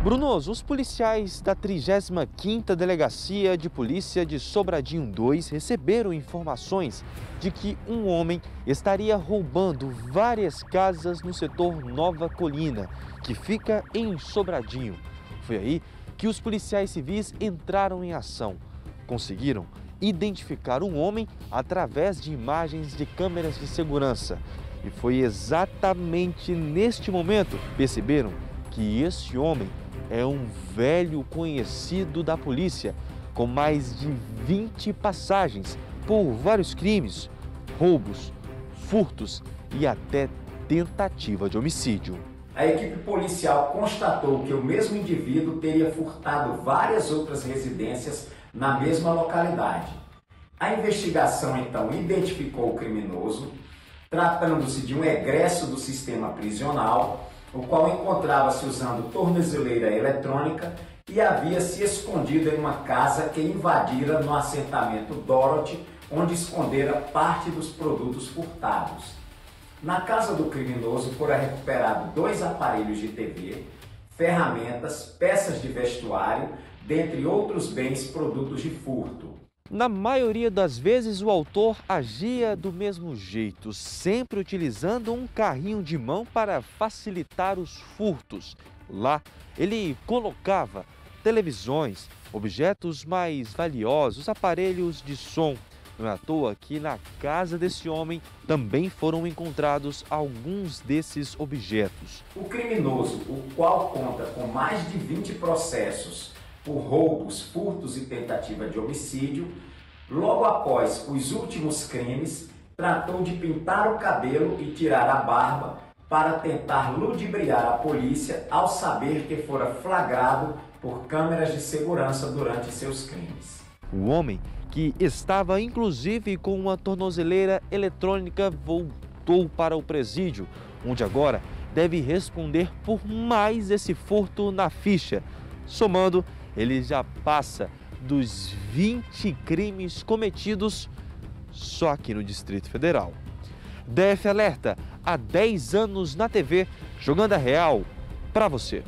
Brunos, os policiais da 35ª Delegacia de Polícia de Sobradinho 2 receberam informações de que um homem estaria roubando várias casas no setor Nova Colina, que fica em Sobradinho. Foi aí que os policiais civis entraram em ação. Conseguiram identificar um homem através de imagens de câmeras de segurança. E foi exatamente neste momento perceberam que esse homem é um velho conhecido da polícia, com mais de 20 passagens por vários crimes, roubos, furtos e até tentativa de homicídio. A equipe policial constatou que o mesmo indivíduo teria furtado várias outras residências na mesma localidade. A investigação então identificou o criminoso, tratando-se de um egresso do sistema prisional o qual encontrava-se usando tornozeleira eletrônica e havia se escondido em uma casa que invadira no assentamento Dorothy, onde escondera parte dos produtos furtados. Na casa do criminoso foram recuperados dois aparelhos de TV, ferramentas, peças de vestuário, dentre outros bens produtos de furto. Na maioria das vezes, o autor agia do mesmo jeito, sempre utilizando um carrinho de mão para facilitar os furtos. Lá, ele colocava televisões, objetos mais valiosos, aparelhos de som. Não é à toa que na casa desse homem também foram encontrados alguns desses objetos. O criminoso, o qual conta com mais de 20 processos por roubos, furtos e tentativa de homicídio, logo após os últimos crimes, tratou de pintar o cabelo e tirar a barba para tentar ludibriar a polícia ao saber que fora flagrado por câmeras de segurança durante seus crimes. O homem, que estava inclusive com uma tornozeleira eletrônica, voltou para o presídio, onde agora deve responder por mais esse furto na ficha, somando ele já passa dos 20 crimes cometidos só aqui no Distrito Federal. DF Alerta, há 10 anos na TV, jogando a real para você.